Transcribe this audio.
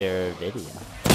their video.